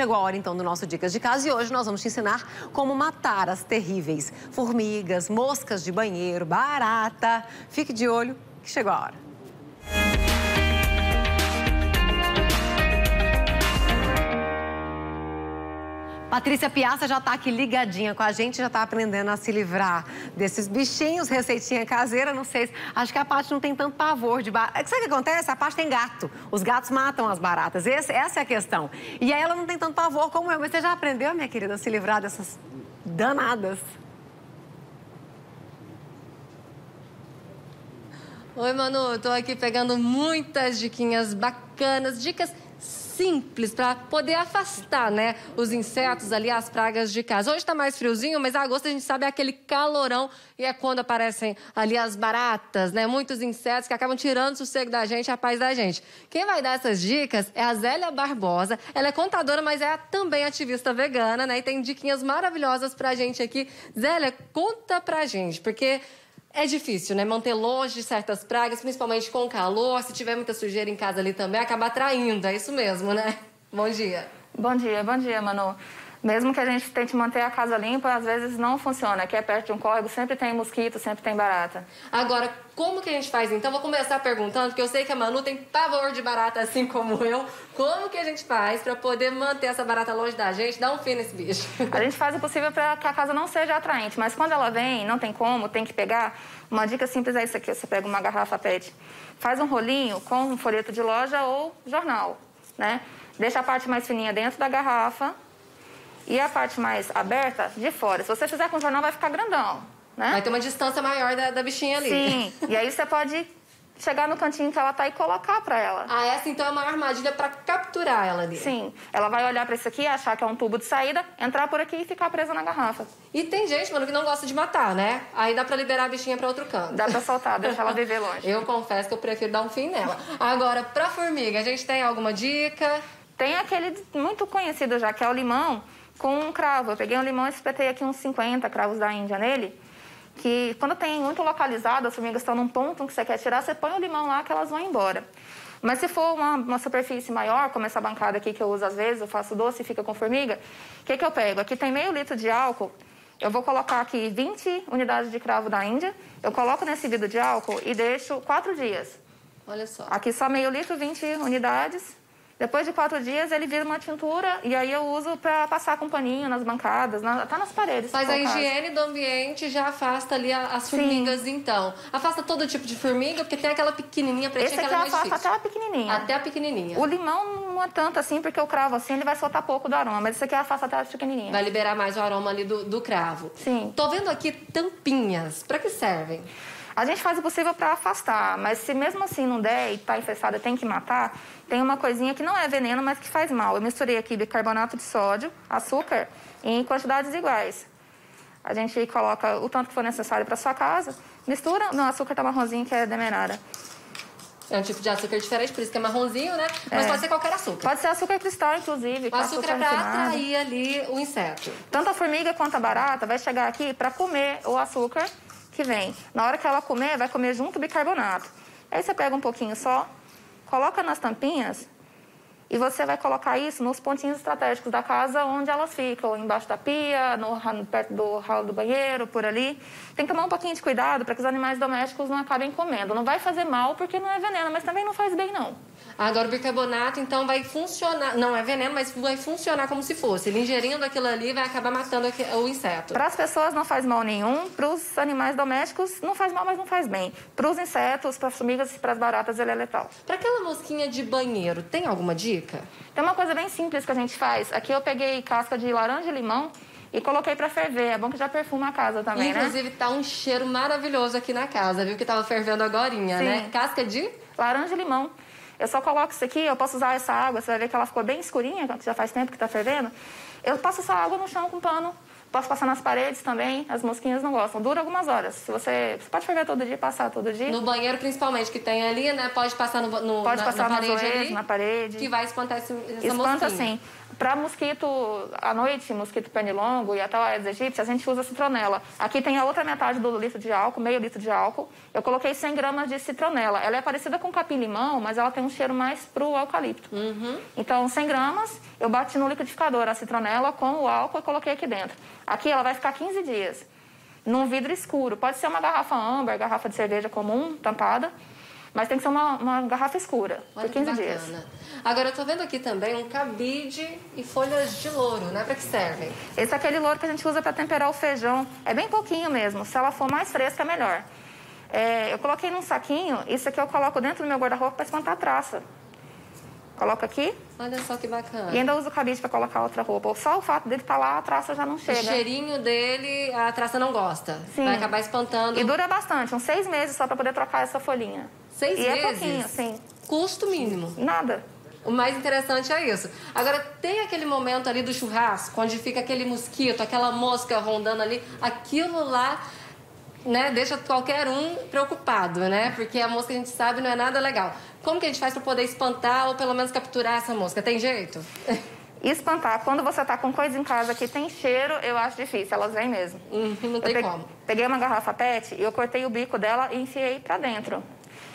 Chegou a hora então do nosso Dicas de Casa e hoje nós vamos te ensinar como matar as terríveis formigas, moscas de banheiro, barata. Fique de olho que chegou a hora. Patrícia Piazza já está aqui ligadinha com a gente, já está aprendendo a se livrar desses bichinhos, receitinha caseira, não sei, acho que a Paty não tem tanto pavor de barata. É sabe o que acontece? A Paty tem gato, os gatos matam as baratas, Esse, essa é a questão. E aí ela não tem tanto pavor como eu, mas você já aprendeu, minha querida, a se livrar dessas danadas? Oi, Manu, estou aqui pegando muitas diquinhas bacanas, dicas simples para poder afastar, né, os insetos ali, as pragas de casa. Hoje está mais friozinho, mas agosto a gente sabe é aquele calorão e é quando aparecem ali as baratas, né, muitos insetos que acabam tirando o sossego da gente, a paz da gente. Quem vai dar essas dicas é a Zélia Barbosa. Ela é contadora, mas é também ativista vegana, né, e tem diquinhas maravilhosas pra gente aqui. Zélia, conta pra gente, porque é difícil, né? Manter longe de certas pragas, principalmente com calor. Se tiver muita sujeira em casa ali também, acaba atraindo. É isso mesmo, né? Bom dia. Bom dia, bom dia, Manu. Mesmo que a gente tente manter a casa limpa, às vezes não funciona. Aqui é perto de um córrego, sempre tem mosquito, sempre tem barata. Agora, como que a gente faz então? Vou começar perguntando, porque eu sei que a Manu tem pavor de barata assim como eu. Como que a gente faz para poder manter essa barata longe da gente, dar um fim nesse bicho? A gente faz o possível para que a casa não seja atraente, mas quando ela vem, não tem como, tem que pegar. Uma dica simples é isso aqui: você pega uma garrafa PET, faz um rolinho com um folheto de loja ou jornal, né? Deixa a parte mais fininha dentro da garrafa e a parte mais aberta de fora. Se você fizer com jornal, vai ficar grandão, né? Vai ter uma distância maior da, da bichinha ali. Sim, e aí você pode chegar no cantinho que ela tá e colocar para ela. Ah, essa então é uma armadilha para capturar ela ali. Sim. Ela vai olhar para isso aqui, achar que é um tubo de saída, entrar por aqui e ficar presa na garrafa. E tem gente, mano, que não gosta de matar, né? Aí dá para liberar a bichinha para outro canto. Dá para soltar, deixar ela viver longe. Eu confesso que eu prefiro dar um fim nela. Agora, para formiga, a gente tem alguma dica? Tem aquele muito conhecido já, que é o limão com um cravo. Eu peguei um limão e espetei aqui uns 50 cravos da Índia nele. Que quando tem muito localizado, as formigas estão num ponto que você quer tirar, você põe o limão lá que elas vão embora. Mas se for uma, uma superfície maior, como essa bancada aqui que eu uso às vezes, eu faço doce e fica com formiga, o que, que eu pego? Aqui tem meio litro de álcool, eu vou colocar aqui 20 unidades de cravo da Índia, eu coloco nesse vidro de álcool e deixo 4 dias. Olha só. Aqui só meio litro, 20 unidades. Depois de quatro dias, ele vira uma tintura e aí eu uso para passar com paninho nas bancadas, na, tá nas paredes. Mas a higiene do ambiente já afasta ali as formigas, Sim. então. Afasta todo tipo de formiga, porque tem aquela pequenininha pretinha Esse aqui que ela é afasta até a pequenininha. Até a pequenininha. O limão não é tanto assim, porque o cravo assim, ele vai soltar pouco do aroma. Mas esse aqui afasta até a pequenininha. Vai liberar mais o aroma ali do, do cravo. Sim. Tô vendo aqui tampinhas. Para que servem? A gente faz o possível para afastar, mas se mesmo assim não der e está infestada tem que matar, tem uma coisinha que não é veneno, mas que faz mal. Eu misturei aqui bicarbonato de sódio, açúcar, em quantidades iguais. A gente coloca o tanto que for necessário para sua casa, mistura no açúcar tá marronzinho, que é demerara. É um tipo de açúcar diferente, por isso que é marronzinho, né? Mas é. pode ser qualquer açúcar. Pode ser açúcar cristal, inclusive. O açúcar, açúcar é para atrair ali o inseto. Tanto a formiga quanto a barata vai chegar aqui para comer o açúcar que vem. Na hora que ela comer, vai comer junto o bicarbonato. Aí você pega um pouquinho só, coloca nas tampinhas e você vai colocar isso nos pontinhos estratégicos da casa onde elas ficam, embaixo da pia, no, perto do ralo do banheiro, por ali. Tem que tomar um pouquinho de cuidado para que os animais domésticos não acabem comendo. Não vai fazer mal porque não é veneno, mas também não faz bem não. Agora o bicarbonato, então, vai funcionar, não é veneno, mas vai funcionar como se fosse. Ele ingerindo aquilo ali vai acabar matando o inseto. Para as pessoas não faz mal nenhum, para os animais domésticos não faz mal, mas não faz bem. Para os insetos, para as formigas e para as baratas, ele é letal. Para aquela mosquinha de banheiro, tem alguma dica? Tem uma coisa bem simples que a gente faz. Aqui eu peguei casca de laranja e limão e coloquei para ferver. É bom que já perfuma a casa também, Inclusive, né? tá um cheiro maravilhoso aqui na casa, viu? Que tava fervendo agora, né? Casca de? Laranja e limão. Eu só coloco isso aqui, eu posso usar essa água, você vai ver que ela ficou bem escurinha, já faz tempo que está fervendo. Eu passo essa água no chão com pano. Posso passar nas paredes também, as mosquinhas não gostam. Dura algumas horas. Se você, você pode ferver todo dia, passar todo dia. No banheiro, principalmente, que tem ali, né? Pode passar no, no pode na, passar na parede ali, na parede. Que vai espantar essa Espanta mosquinha. sim. Para mosquito à noite, mosquito pernilongo e até o Aedes aegypti, a gente usa citronela. Aqui tem a outra metade do litro de álcool, meio litro de álcool. Eu coloquei 100 gramas de citronela. Ela é parecida com capim-limão, mas ela tem um cheiro mais para o eucalipto. Uhum. Então, 100 gramas, eu bati no liquidificador a citronela com o álcool e coloquei aqui dentro. Aqui ela vai ficar 15 dias, num vidro escuro. Pode ser uma garrafa âmbar, garrafa de cerveja comum, tampada. Mas tem que ser uma, uma garrafa escura, Olha por 15 dias. Agora, eu estou vendo aqui também um cabide e folhas de louro, né? Para que servem? Esse é aquele louro que a gente usa para temperar o feijão. É bem pouquinho mesmo. Se ela for mais fresca, é melhor. É, eu coloquei num saquinho. Isso aqui eu coloco dentro do meu guarda-roupa para espantar a traça. Coloca aqui. Olha só que bacana. E ainda uso o cabide para colocar outra roupa. Só o fato dele estar tá lá, a traça já não chega. O cheirinho dele, a traça não gosta. Sim. Vai acabar espantando. E dura bastante, uns seis meses só para poder trocar essa folhinha. Seis e meses? é pouquinho, sim. Custo mínimo. Nada. O mais interessante é isso. Agora, tem aquele momento ali do churrasco, onde fica aquele mosquito, aquela mosca rondando ali. Aquilo lá né, deixa qualquer um preocupado, né? Porque a mosca a gente sabe não é nada legal. Como que a gente faz para poder espantar ou pelo menos capturar essa mosca? Tem jeito? Espantar, quando você tá com coisa em casa que tem cheiro, eu acho difícil, elas vêm mesmo. Uhum, não tem peguei, como. Peguei uma garrafa PET e eu cortei o bico dela e enfiei para dentro.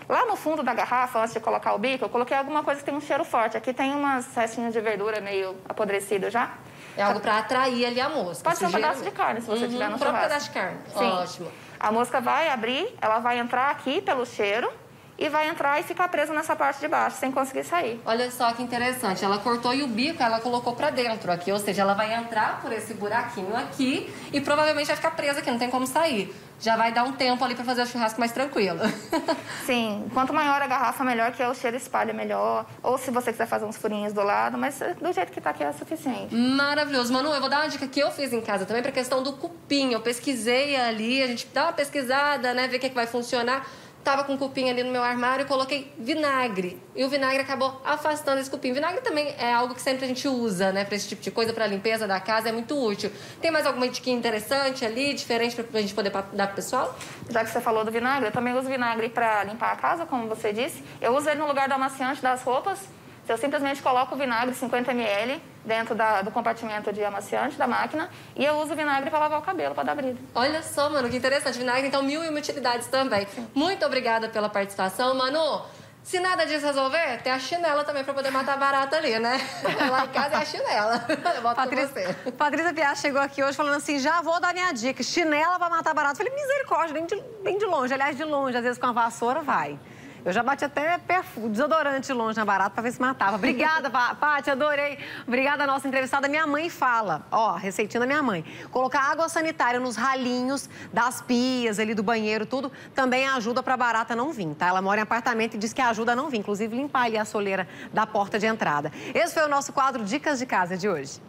Lá no fundo da garrafa, antes de colocar o bico, eu coloquei alguma coisa que tem um cheiro forte. Aqui tem umas restinhas de verdura meio apodrecido já. É algo para atrair ali a mosca. Pode ser um pedaço de carne, se você uhum, tiver no churrasco. Um pedaço de carne. Sim. Ótimo. A mosca vai abrir, ela vai entrar aqui pelo cheiro e vai entrar e ficar presa nessa parte de baixo, sem conseguir sair. Olha só que interessante. Ela cortou e o bico ela colocou para dentro aqui, ou seja, ela vai entrar por esse buraquinho aqui e provavelmente vai ficar presa aqui, não tem como sair. Já vai dar um tempo ali para fazer o churrasco mais tranquilo. Sim, quanto maior a garrafa, melhor que o cheiro espalha melhor. Ou se você quiser fazer uns furinhos do lado, mas do jeito que tá aqui é suficiente. Maravilhoso. Manu, eu vou dar uma dica que eu fiz em casa também para questão do cupim. Eu pesquisei ali, a gente dá uma pesquisada, né, ver o que, é que vai funcionar. Tava com cupim ali no meu armário e coloquei vinagre. E o vinagre acabou afastando esse cupim. Vinagre também é algo que sempre a gente usa, né? Pra esse tipo de coisa, pra limpeza da casa, é muito útil. Tem mais alguma dica interessante ali, diferente pra gente poder dar pro pessoal? Já que você falou do vinagre, eu também uso vinagre pra limpar a casa, como você disse. Eu uso ele no lugar do amaciante das roupas eu simplesmente coloco o vinagre 50 ml dentro da, do compartimento de amaciante da máquina e eu uso vinagre para lavar o cabelo, para dar brilho. Olha só, mano, que interessante. Vinagre, então, mil e uma utilidades também. Sim. Muito obrigada pela participação, Manu. Se nada disso resolver, tem a chinela também para poder matar barata ali, né? Lá em casa é a chinela. Eu Patrícia, Patrícia Piá chegou aqui hoje falando assim: já vou dar minha dica. Chinela para matar barata. falei, misericórdia, bem de, bem de longe. Aliás, de longe, às vezes com a vassoura vai. Eu já bati até perfume, desodorante longe na barata para ver se matava. Obrigada, Paty, adorei. Obrigada a nossa entrevistada. Minha mãe fala, ó, receitinha da minha mãe. Colocar água sanitária nos ralinhos das pias ali do banheiro, tudo, também ajuda para barata não vir, tá? Ela mora em apartamento e diz que ajuda a não vir, inclusive limpar ali a soleira da porta de entrada. Esse foi o nosso quadro Dicas de Casa de hoje.